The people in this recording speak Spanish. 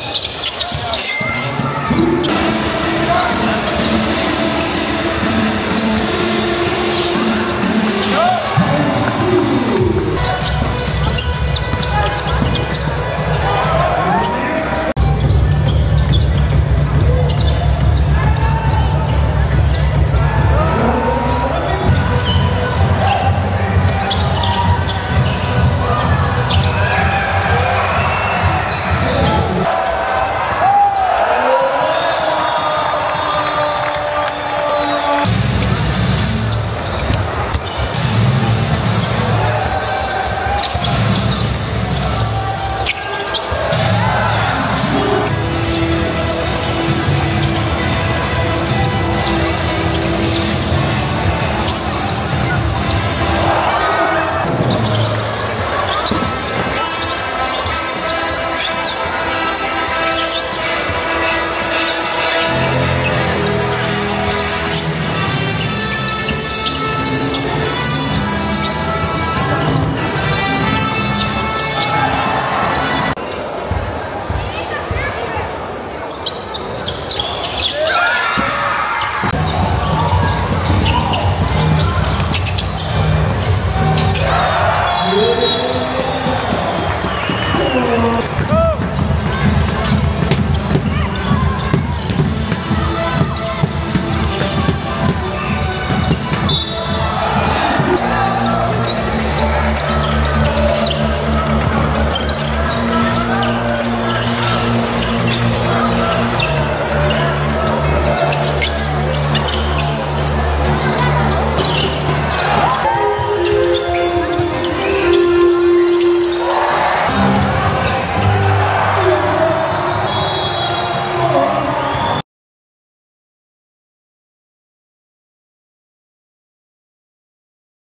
Gracias.